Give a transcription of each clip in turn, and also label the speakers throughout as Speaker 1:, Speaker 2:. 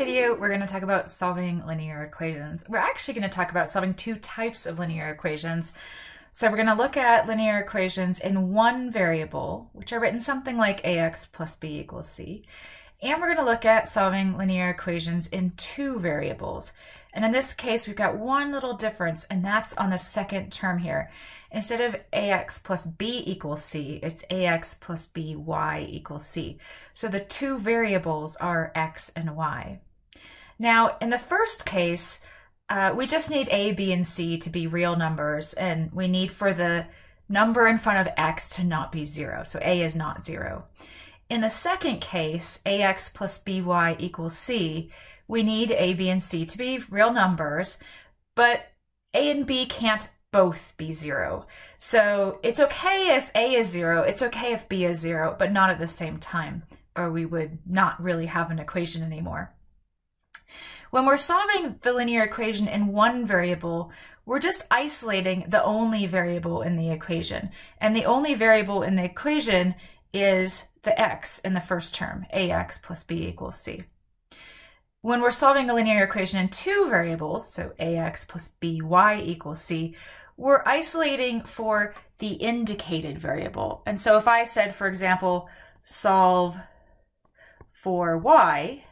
Speaker 1: video, we're going to talk about solving linear equations. We're actually going to talk about solving two types of linear equations. So we're going to look at linear equations in one variable, which are written something like ax plus b equals c. And we're going to look at solving linear equations in two variables. And in this case, we've got one little difference, and that's on the second term here. Instead of ax plus b equals c, it's ax plus by equals c. So the two variables are x and y. Now, in the first case, uh, we just need a, b, and c to be real numbers, and we need for the number in front of x to not be zero. So a is not zero. In the second case, ax plus by equals c, we need a, b, and c to be real numbers, but a and b can't both be zero. So it's okay if A is zero, it's okay if B is zero, but not at the same time, or we would not really have an equation anymore. When we're solving the linear equation in one variable, we're just isolating the only variable in the equation. And the only variable in the equation is the x in the first term, ax plus b equals c. When we're solving a linear equation in two variables, so ax plus by equals c, we're isolating for the indicated variable. And so if I said, for example, solve for y,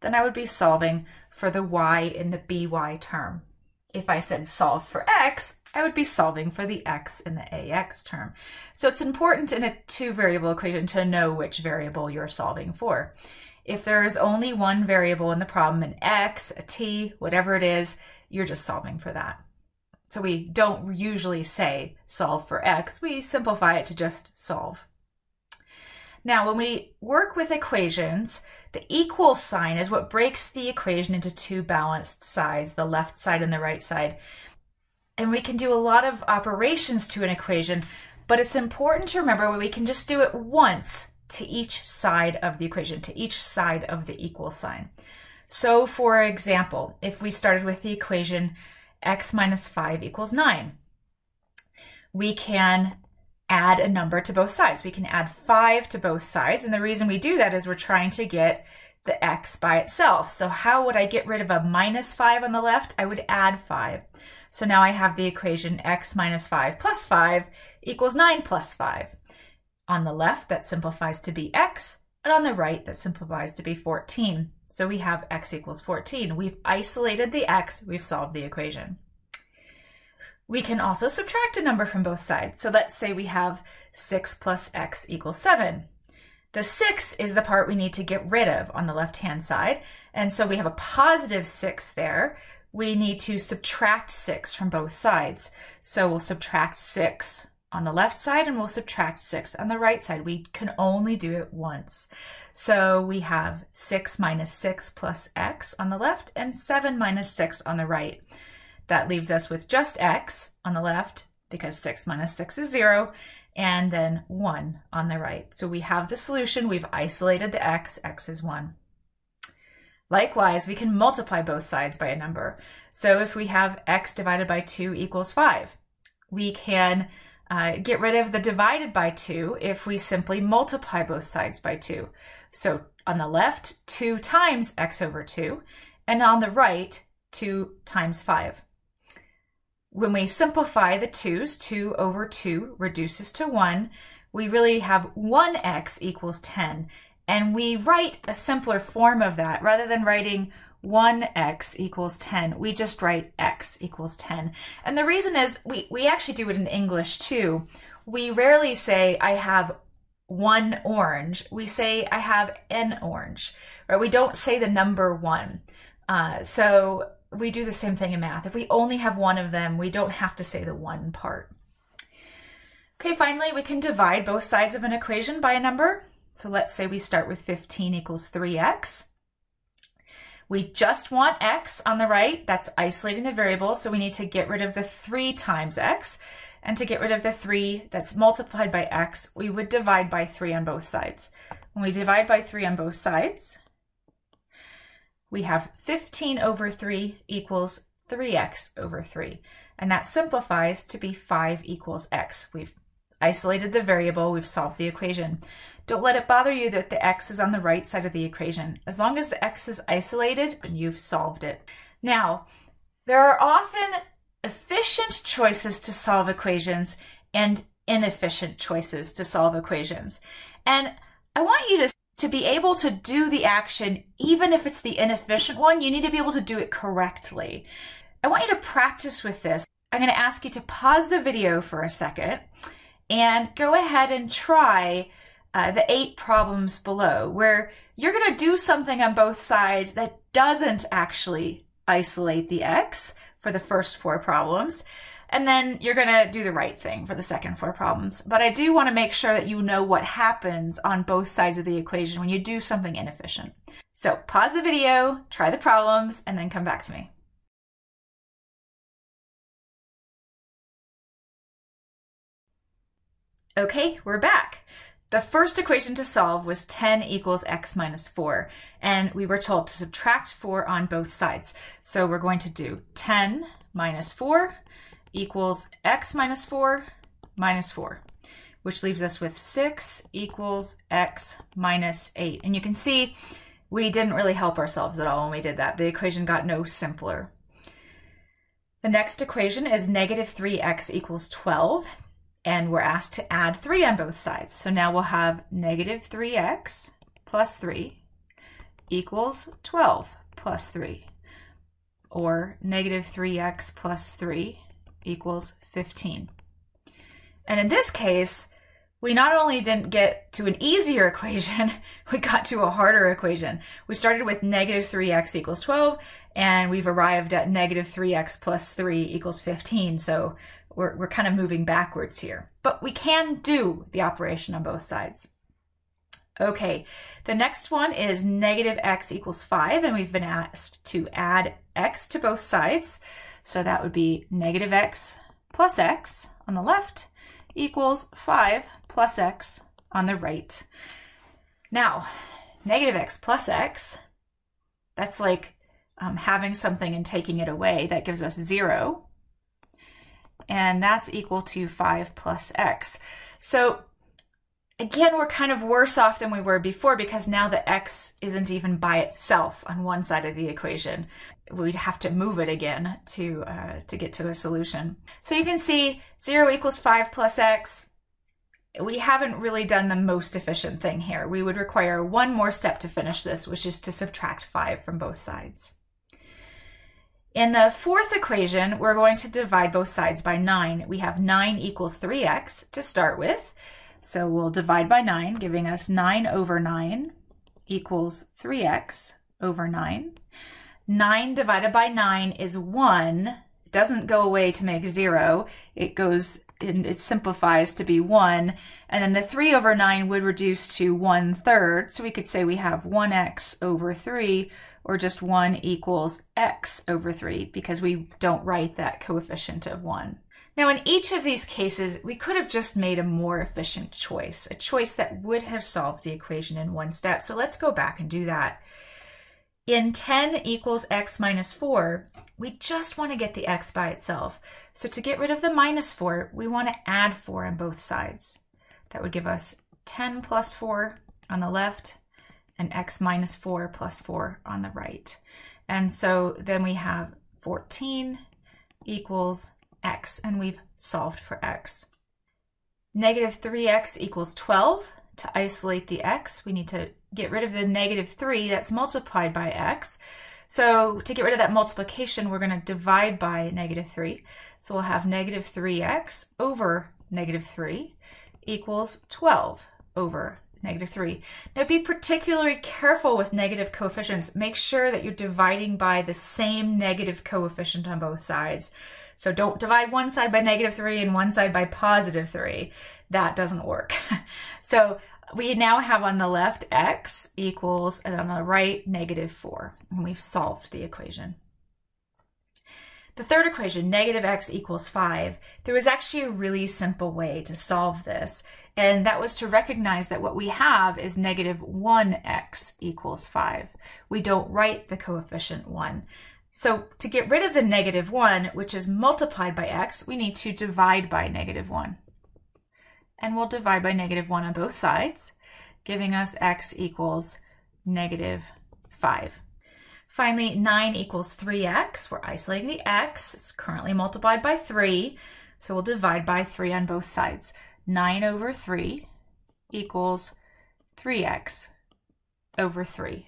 Speaker 1: then I would be solving for the y in the by term. If I said solve for x, I would be solving for the x in the ax term. So it's important in a two variable equation to know which variable you're solving for. If there is only one variable in the problem, an x, a t, whatever it is, you're just solving for that. So we don't usually say solve for x, we simplify it to just solve. Now, when we work with equations, the equal sign is what breaks the equation into two balanced sides, the left side and the right side. And we can do a lot of operations to an equation, but it's important to remember we can just do it once to each side of the equation, to each side of the equal sign. So for example, if we started with the equation x minus 5 equals 9. We can add a number to both sides. We can add 5 to both sides, and the reason we do that is we're trying to get the x by itself. So how would I get rid of a minus 5 on the left? I would add 5. So now I have the equation x minus 5 plus 5 equals 9 plus 5. On the left, that simplifies to be x, and on the right, that simplifies to be 14. So we have x equals 14. We've isolated the x, we've solved the equation. We can also subtract a number from both sides. So let's say we have 6 plus x equals 7. The 6 is the part we need to get rid of on the left-hand side. And so we have a positive 6 there. We need to subtract 6 from both sides. So we'll subtract 6 on the left side and we'll subtract 6 on the right side. We can only do it once. So we have 6 minus 6 plus x on the left and 7 minus 6 on the right. That leaves us with just x on the left because 6 minus 6 is 0 and then 1 on the right. So we have the solution. We've isolated the x. x is 1. Likewise, we can multiply both sides by a number. So if we have x divided by 2 equals 5, we can uh, get rid of the divided by 2 if we simply multiply both sides by 2. So on the left, 2 times x over 2, and on the right, 2 times 5. When we simplify the 2's, 2 over 2 reduces to 1. We really have 1x equals 10. And we write a simpler form of that rather than writing 1x equals 10. We just write x equals 10. And the reason is we, we actually do it in English too. We rarely say I have one orange. We say I have an orange, right? We don't say the number one. Uh, so we do the same thing in math. If we only have one of them, we don't have to say the one part. Okay, finally, we can divide both sides of an equation by a number. So let's say we start with 15 equals 3x. We just want x on the right. That's isolating the variable. So we need to get rid of the 3 times x. And to get rid of the 3 that's multiplied by x, we would divide by 3 on both sides. When we divide by 3 on both sides, we have 15 over 3 equals 3x over 3. And that simplifies to be 5 equals x. We've isolated the variable, we've solved the equation. Don't let it bother you that the x is on the right side of the equation. As long as the x is isolated, you've solved it. Now, there are often efficient choices to solve equations and inefficient choices to solve equations. And I want you to, to be able to do the action, even if it's the inefficient one, you need to be able to do it correctly. I want you to practice with this. I'm going to ask you to pause the video for a second and go ahead and try uh, the eight problems below, where you're going to do something on both sides that doesn't actually isolate the x for the first four problems. And then you're going to do the right thing for the second four problems. But I do want to make sure that you know what happens on both sides of the equation when you do something inefficient. So pause the video, try the problems, and then come back to me. Okay, we're back. The first equation to solve was 10 equals x minus 4, and we were told to subtract 4 on both sides. So we're going to do 10 minus 4 equals x minus 4 minus 4, which leaves us with 6 equals x minus 8. And you can see we didn't really help ourselves at all when we did that. The equation got no simpler. The next equation is negative 3x equals 12 and we're asked to add 3 on both sides. So now we'll have negative 3x plus 3 equals 12 plus 3, or negative 3x plus 3 equals 15. And in this case, we not only didn't get to an easier equation, we got to a harder equation. We started with negative 3x equals 12, and we've arrived at negative 3x plus 3 equals 15. So we're, we're kind of moving backwards here, but we can do the operation on both sides. Okay, the next one is negative x equals 5, and we've been asked to add x to both sides. So that would be negative x plus x on the left equals 5 plus x on the right. Now, negative x plus x, that's like um, having something and taking it away. That gives us 0 and that's equal to 5 plus x. So again, we're kind of worse off than we were before because now the x isn't even by itself on one side of the equation. We'd have to move it again to, uh, to get to a solution. So you can see 0 equals 5 plus x. We haven't really done the most efficient thing here. We would require one more step to finish this, which is to subtract 5 from both sides. In the fourth equation, we're going to divide both sides by 9. We have 9 equals 3x to start with. So we'll divide by 9, giving us 9 over 9 equals 3x over 9. 9 divided by 9 is 1. It doesn't go away to make 0. It goes and it simplifies to be 1. And then the 3 over 9 would reduce to 1 third. So we could say we have 1x over 3 or just 1 equals x over 3 because we don't write that coefficient of 1. Now in each of these cases, we could have just made a more efficient choice, a choice that would have solved the equation in one step. So let's go back and do that. In 10 equals x minus 4, we just want to get the x by itself. So to get rid of the minus 4, we want to add 4 on both sides. That would give us 10 plus 4 on the left and x minus 4 plus 4 on the right. And so then we have 14 equals x, and we've solved for x. Negative 3x equals 12. To isolate the x, we need to get rid of the negative 3 that's multiplied by x. So to get rid of that multiplication, we're going to divide by negative 3. So we'll have negative 3x over negative 3 equals 12 over negative 3. Now be particularly careful with negative coefficients. Make sure that you're dividing by the same negative coefficient on both sides. So don't divide one side by negative 3 and one side by positive 3. That doesn't work. so we now have on the left x equals, and on the right, negative 4. And we've solved the equation. The third equation, negative x equals 5, there was actually a really simple way to solve this, and that was to recognize that what we have is negative 1x equals 5. We don't write the coefficient 1. So to get rid of the negative 1, which is multiplied by x, we need to divide by negative 1. and we'll divide by negative 1 on both sides, giving us x equals negative 5. Finally, 9 equals 3x. We're isolating the x. It's currently multiplied by 3, so we'll divide by 3 on both sides. 9 over 3 equals 3x over 3.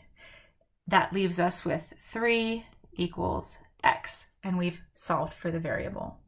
Speaker 1: That leaves us with 3 equals x, and we've solved for the variable.